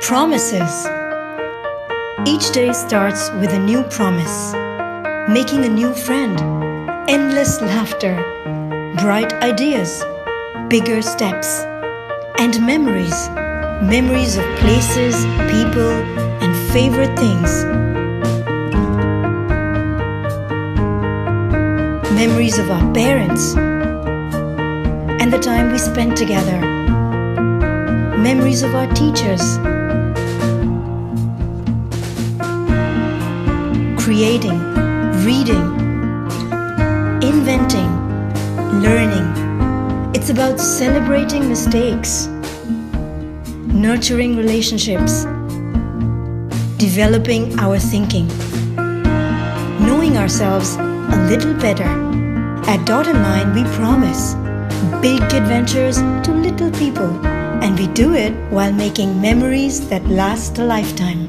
Promises. Each day starts with a new promise, making a new friend, endless laughter, bright ideas, bigger steps, and memories. Memories of places, people, and favorite things. Memories of our parents and the time we spent together. Memories of our teachers. Creating, reading, inventing, learning. It's about celebrating mistakes, nurturing relationships, developing our thinking, knowing ourselves a little better. At Dot and we promise big adventures to little people, and we do it while making memories that last a lifetime.